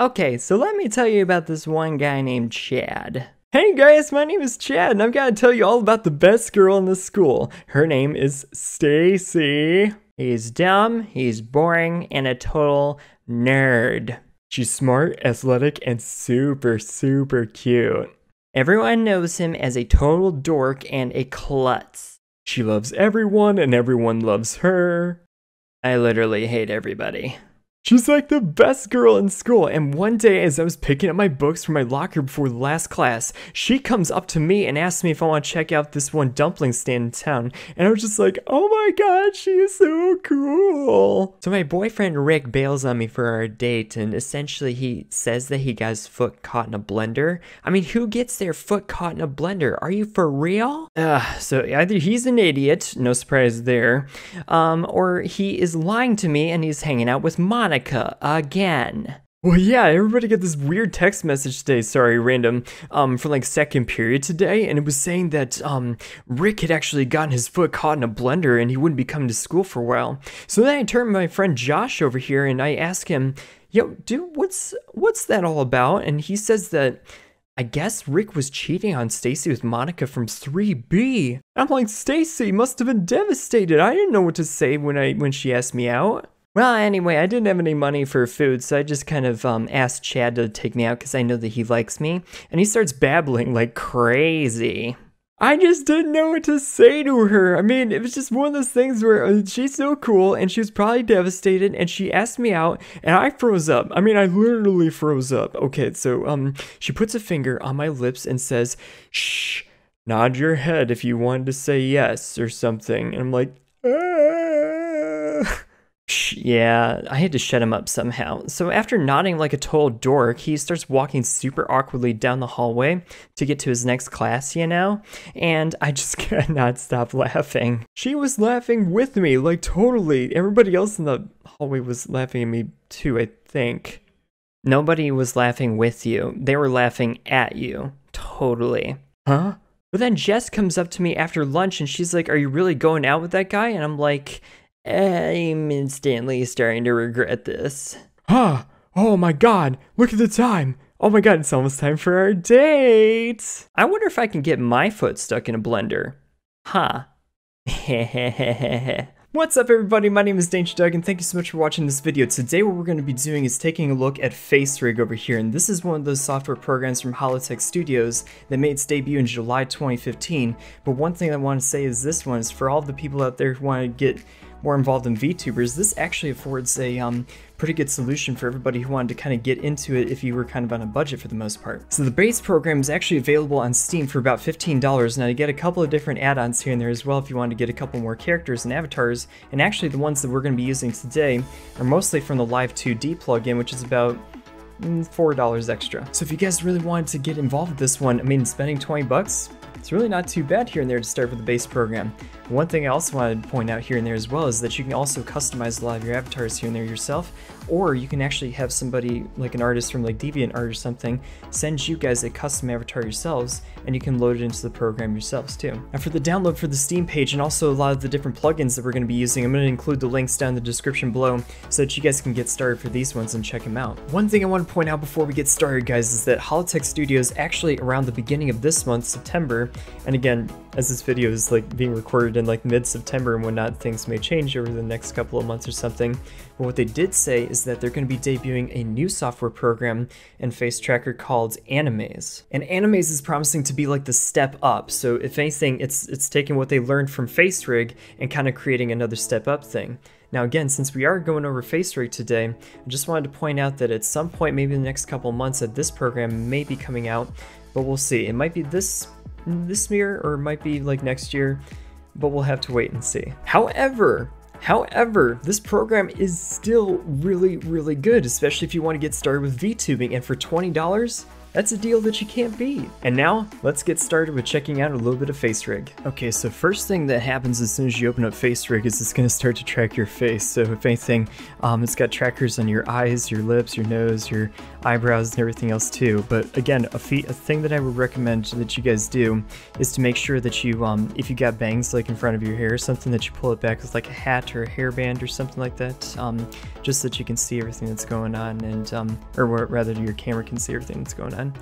Okay, so let me tell you about this one guy named Chad. Hey guys, my name is Chad, and I've got to tell you all about the best girl in the school. Her name is Stacy. He's dumb, he's boring, and a total nerd. She's smart, athletic, and super, super cute. Everyone knows him as a total dork and a klutz. She loves everyone, and everyone loves her. I literally hate everybody. She's like the best girl in school. And one day, as I was picking up my books from my locker before the last class, she comes up to me and asks me if I want to check out this one dumpling stand in town. And I was just like, oh my god, she is so cool. So my boyfriend Rick bails on me for our date, and essentially he says that he got his foot caught in a blender. I mean, who gets their foot caught in a blender? Are you for real? Ugh, so either he's an idiot, no surprise there, um, or he is lying to me and he's hanging out with Monica. Monica again. Well, yeah, everybody got this weird text message today, sorry, random, um, from like second period today, and it was saying that, um, Rick had actually gotten his foot caught in a blender and he wouldn't be coming to school for a while. So then I turned my friend Josh over here and I asked him, yo, dude, what's, what's that all about? And he says that, I guess Rick was cheating on Stacy with Monica from 3B. I'm like, Stacy must have been devastated. I didn't know what to say when I, when she asked me out. Well, anyway, I didn't have any money for food, so I just kind of um, asked Chad to take me out because I know that he likes me. And he starts babbling like crazy. I just didn't know what to say to her. I mean, it was just one of those things where uh, she's so cool and she was probably devastated and she asked me out and I froze up. I mean, I literally froze up. Okay, so um she puts a finger on my lips and says, "Shh, nod your head if you wanted to say yes or something." And I'm like, ah. Yeah, I had to shut him up somehow. So after nodding like a total dork, he starts walking super awkwardly down the hallway to get to his next class, you know? And I just cannot stop laughing. She was laughing with me, like totally. Everybody else in the hallway was laughing at me too, I think. Nobody was laughing with you. They were laughing at you. Totally. Huh? But then Jess comes up to me after lunch and she's like, Are you really going out with that guy? And I'm like, I'm instantly starting to regret this. Huh. Oh my god, look at the time. Oh my god, it's almost time for our date. I wonder if I can get my foot stuck in a blender. Huh. What's up everybody, my name is Danger Doug and thank you so much for watching this video. Today what we're going to be doing is taking a look at FaceRig over here and this is one of those software programs from Holotech Studios that made its debut in July 2015. But one thing I want to say is this one is for all the people out there who want to get more involved in VTubers, this actually affords a um, pretty good solution for everybody who wanted to kind of get into it if you were kind of on a budget for the most part. So the base program is actually available on Steam for about $15. Now you get a couple of different add-ons here and there as well if you want to get a couple more characters and avatars. And actually the ones that we're going to be using today are mostly from the Live 2D plugin, which is about mm, $4 extra. So if you guys really wanted to get involved with this one, I mean, spending 20 bucks, it's really not too bad here and there to start with the base program. One thing I also wanted to point out here and there as well is that you can also customize a lot of your avatars here and there yourself, or you can actually have somebody, like an artist from like DeviantArt or something, send you guys a custom avatar yourselves, and you can load it into the program yourselves too. Now for the download for the Steam page and also a lot of the different plugins that we're going to be using, I'm going to include the links down in the description below so that you guys can get started for these ones and check them out. One thing I want to point out before we get started guys is that Holotech Studios actually around the beginning of this month, September, and again, as this video is like being recorded in like mid-September and whatnot, things may change over the next couple of months or something. But what they did say is that they're going to be debuting a new software program and face tracker called Animaze. And Animaze is promising to be like the step up. So if anything, it's it's taking what they learned from FaceRig and kind of creating another step up thing. Now again, since we are going over face FaceRig today, I just wanted to point out that at some point, maybe the next couple months, that this program may be coming out, but we'll see. It might be this this year or might be like next year, but we'll have to wait and see. However, However, this program is still really, really good, especially if you want to get started with VTubing. And for $20, that's a deal that you can't beat. And now, let's get started with checking out a little bit of FaceRig. Okay, so first thing that happens as soon as you open up FaceRig is it's gonna start to track your face. So if anything, um, it's got trackers on your eyes, your lips, your nose, your eyebrows and everything else too. But again, a, a thing that I would recommend that you guys do is to make sure that you, um, if you got bangs like in front of your hair, something that you pull it back with like a hat or a hairband or something like that, um, just so that you can see everything that's going on and, um, or rather your camera can see everything that's going on.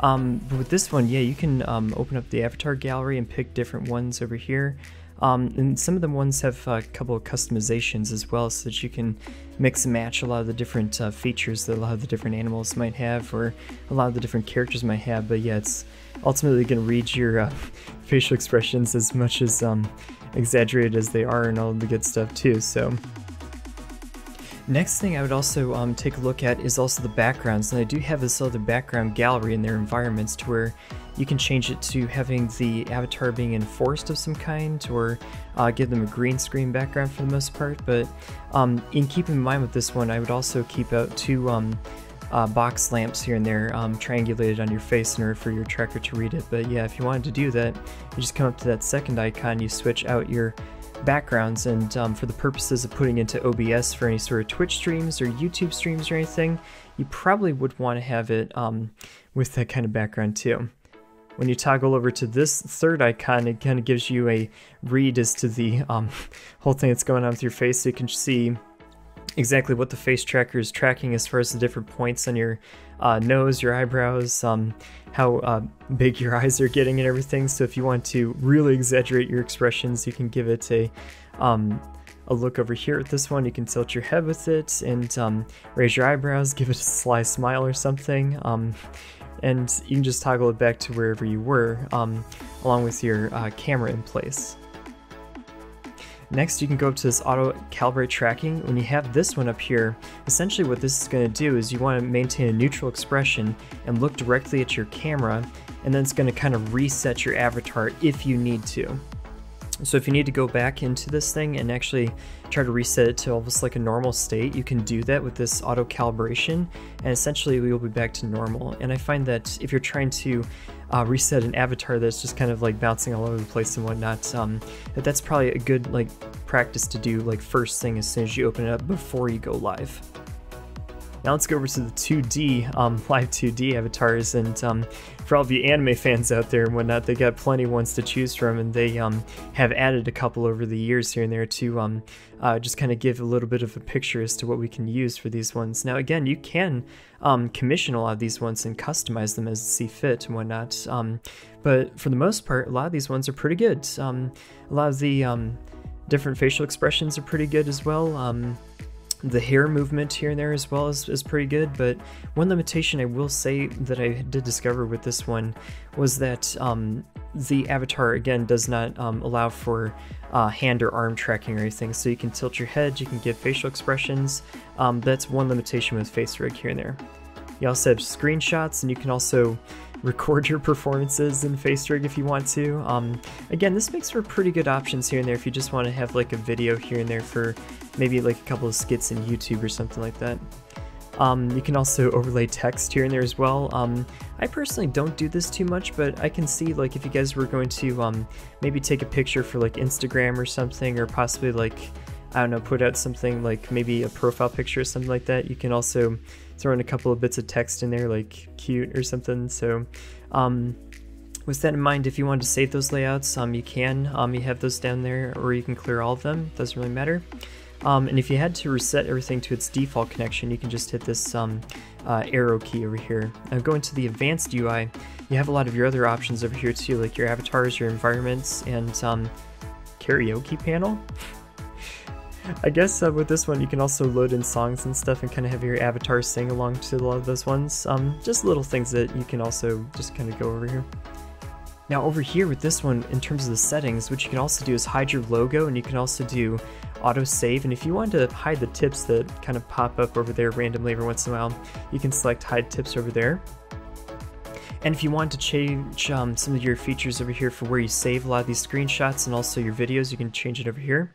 Um, but with this one, yeah, you can um, open up the avatar gallery and pick different ones over here. Um, and some of the ones have a couple of customizations as well, so that you can mix and match a lot of the different uh, features that a lot of the different animals might have, or a lot of the different characters might have. But yeah, it's ultimately going to read your uh, facial expressions as much as um, exaggerated as they are, and all the good stuff too. So. Next thing I would also um, take a look at is also the backgrounds, and I do have this other background gallery in their environments to where you can change it to having the avatar being in forest of some kind, or uh, give them a green screen background for the most part, but um, in keeping in mind with this one, I would also keep out two um, uh, box lamps here and there um, triangulated on your face in order for your tracker to read it, but yeah, if you wanted to do that, you just come up to that second icon, you switch out your backgrounds and um, for the purposes of putting into OBS for any sort of Twitch streams or YouTube streams or anything, you probably would want to have it um, with that kind of background too. When you toggle over to this third icon, it kind of gives you a read as to the um, whole thing that's going on with your face so you can see exactly what the face tracker is tracking as far as the different points on your uh, nose, your eyebrows, um, how uh, big your eyes are getting and everything. So if you want to really exaggerate your expressions, you can give it a um, a look over here at this one. You can tilt your head with it and um, raise your eyebrows, give it a sly smile or something. Um, and you can just toggle it back to wherever you were um, along with your uh, camera in place. Next, you can go up to this auto calibrate tracking. When you have this one up here, essentially what this is going to do is you want to maintain a neutral expression and look directly at your camera, and then it's going to kind of reset your avatar if you need to. So if you need to go back into this thing and actually try to reset it to almost like a normal state, you can do that with this auto calibration and essentially we will be back to normal. And I find that if you're trying to uh, reset an avatar that's just kind of like bouncing all over the place and whatnot, um, that that's probably a good like practice to do like first thing as soon as you open it up before you go live. Now let's go over to the 2D, um, live 2D avatars, and um, for all of you anime fans out there and whatnot, they got plenty ones to choose from, and they um, have added a couple over the years here and there to um, uh, just kind of give a little bit of a picture as to what we can use for these ones. Now again, you can um, commission a lot of these ones and customize them as you see fit and whatnot, um, but for the most part, a lot of these ones are pretty good. a lot of the different facial expressions are pretty good as well. Um, the hair movement here and there as well is, is pretty good, but one limitation I will say that I did discover with this one was that um, the avatar, again, does not um, allow for uh, hand or arm tracking or anything, so you can tilt your head, you can give facial expressions. Um, that's one limitation with face rig here and there. You also have screenshots, and you can also record your performances in FaceRig if you want to. Um, again, this makes for pretty good options here and there if you just want to have like a video here and there for maybe like a couple of skits in YouTube or something like that. Um, you can also overlay text here and there as well. Um, I personally don't do this too much, but I can see like if you guys were going to um, maybe take a picture for like Instagram or something, or possibly like, I don't know, put out something like maybe a profile picture or something like that, you can also throw in a couple of bits of text in there like cute or something. So um, with that in mind, if you want to save those layouts, um, you can. Um, you have those down there, or you can clear all of them. Doesn't really matter. Um, and if you had to reset everything to its default connection, you can just hit this um, uh, arrow key over here. Now go into the advanced UI, you have a lot of your other options over here too, like your avatars, your environments, and um, karaoke panel. I guess uh, with this one you can also load in songs and stuff and kind of have your avatar sing along to a lot of those ones. Um, just little things that you can also just kind of go over here. Now over here with this one, in terms of the settings, what you can also do is hide your logo and you can also do auto save. And if you want to hide the tips that kind of pop up over there randomly every once in a while, you can select hide tips over there. And if you want to change um, some of your features over here for where you save a lot of these screenshots and also your videos, you can change it over here.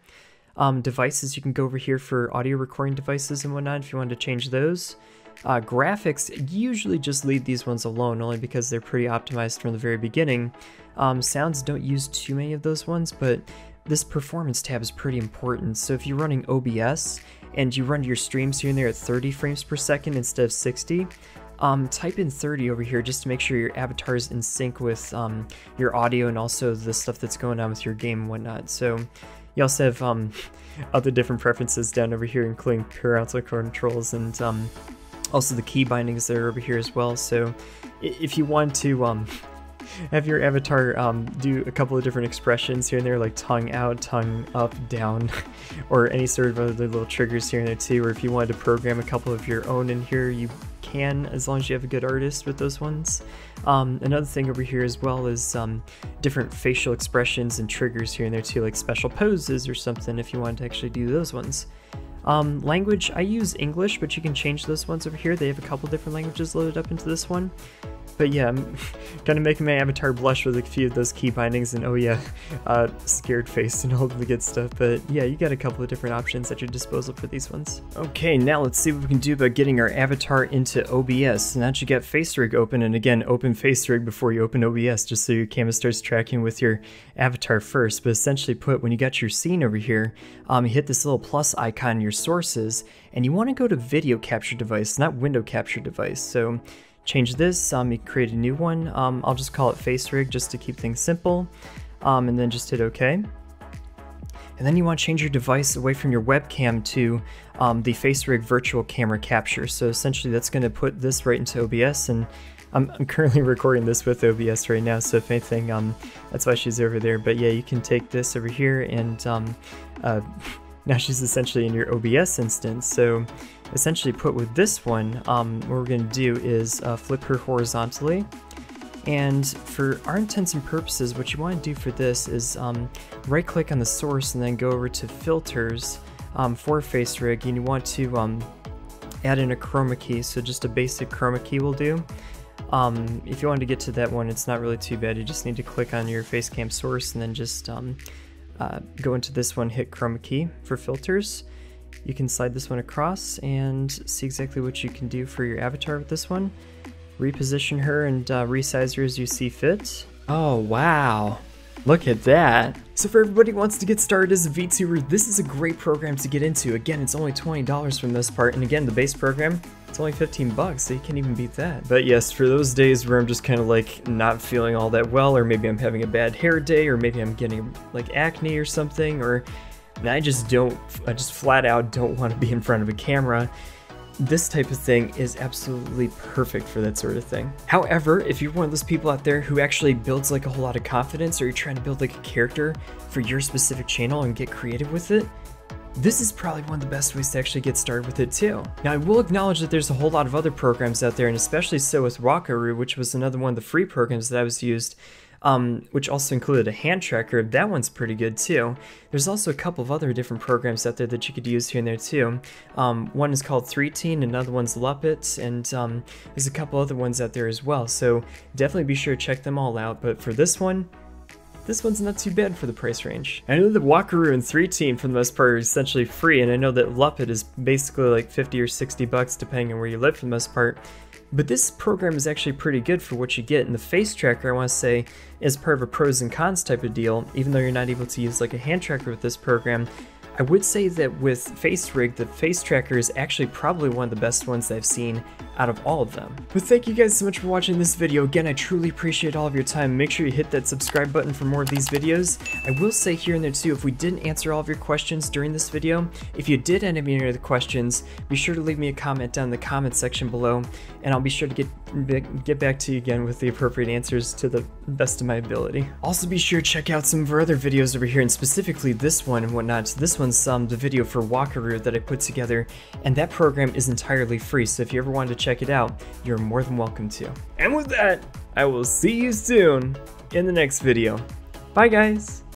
Um, devices, you can go over here for audio recording devices and whatnot if you want to change those. Uh, graphics, usually just leave these ones alone, only because they're pretty optimized from the very beginning. Um, sounds don't use too many of those ones, but this performance tab is pretty important. So if you're running OBS and you run your streams here and there at 30 frames per second instead of 60, um, type in 30 over here just to make sure your avatar is in sync with um, your audio and also the stuff that's going on with your game and whatnot. So you also have um, other different preferences down over here, including parental controls and um, also the key bindings that are over here as well. So if you want to um, have your avatar um, do a couple of different expressions here and there, like tongue out, tongue up, down, or any sort of other little triggers here and there too. Or if you wanted to program a couple of your own in here, you can as long as you have a good artist with those ones. Um, another thing over here as well is um, different facial expressions and triggers here and there too, like special poses or something if you wanted to actually do those ones. Um, language, I use English, but you can change those ones over here. They have a couple different languages loaded up into this one. But yeah, I'm kind of making my avatar blush with a few of those key bindings and oh yeah, uh, scared face and all the good stuff. But yeah, you got a couple of different options at your disposal for these ones. Okay, now let's see what we can do about getting our avatar into OBS. Now that you got FaceRig open, and again, open FaceRig before you open OBS, just so your camera starts tracking with your avatar first. But essentially put, when you got your scene over here, um, you hit this little plus icon in your sources, and you want to go to video capture device, not window capture device. So change this, um, you create a new one. Um, I'll just call it FaceRig just to keep things simple, um, and then just hit OK. And then you want to change your device away from your webcam to um, the FaceRig virtual camera capture. So essentially that's going to put this right into OBS and I'm, I'm, currently recording this with OBS right now, so if anything, um, that's why she's over there. But yeah, you can take this over here and um, uh, now she's essentially in your OBS instance. So essentially put with this one, um, what we're going to do is uh, flip her horizontally. And for our intents and purposes, what you want to do for this is um, right click on the source and then go over to filters um, for FaceRig and you want to um, add in a chroma key. So just a basic chroma key will do. Um, if you want to get to that one, it's not really too bad. You just need to click on your Facecam source and then just um, uh, go into this one, hit chroma key for filters. You can slide this one across and see exactly what you can do for your avatar with this one. Reposition her and uh, resize her as you see fit. Oh, wow. Look at that. So for everybody who wants to get started as a VTuber, this is a great program to get into. Again, it's only $20 for this part, and again, the base program, it's only 15 bucks, so you can't even beat that. But yes, for those days where I'm just kind of like not feeling all that well, or maybe I'm having a bad hair day, or maybe I'm getting like acne or something, or I just don't, I just flat out don't want to be in front of a camera this type of thing is absolutely perfect for that sort of thing. However, if you're one of those people out there who actually builds like a whole lot of confidence or you're trying to build like a character for your specific channel and get creative with it, this is probably one of the best ways to actually get started with it too. Now I will acknowledge that there's a whole lot of other programs out there and especially so with Wakaru, which was another one of the free programs that I was used um, which also included a hand tracker. That one's pretty good too. There's also a couple of other different programs out there that you could use here and there too. Um, one is called 3tene, another one's Luppet, and um, there's a couple other ones out there as well. So definitely be sure to check them all out. But for this one, this one's not too bad for the price range. I know that Wakaru and 3tene for the most part are essentially free, and I know that Luppet is basically like 50 or 60 bucks depending on where you live for the most part. But this program is actually pretty good for what you get, and the face tracker, I want to say, is part of a pros and cons type of deal, even though you're not able to use like a hand tracker with this program, I would say that with FaceRig, the face tracker is actually probably one of the best ones I've seen out of all of them. But thank you guys so much for watching this video. Again, I truly appreciate all of your time. Make sure you hit that subscribe button for more of these videos. I will say here and there too, if we didn't answer all of your questions during this video, if you did any of the questions, be sure to leave me a comment down in the comment section below, and I'll be sure to get, get back to you again with the appropriate answers to the best of my ability. Also be sure to check out some of our other videos over here, and specifically this one and whatnot. This one's um, the video for Wakaru that I put together, and that program is entirely free, so if you ever wanted to check it out, you're more than welcome to. And with that, I will see you soon in the next video. Bye guys!